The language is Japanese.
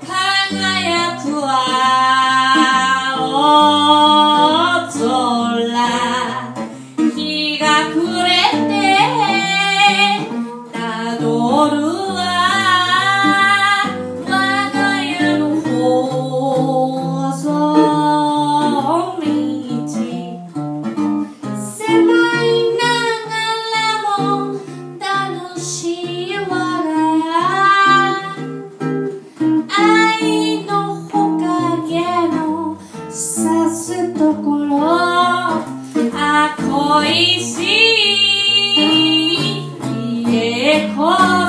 輝く青空日が暮れてたどるは Oh, I Yeah, cool.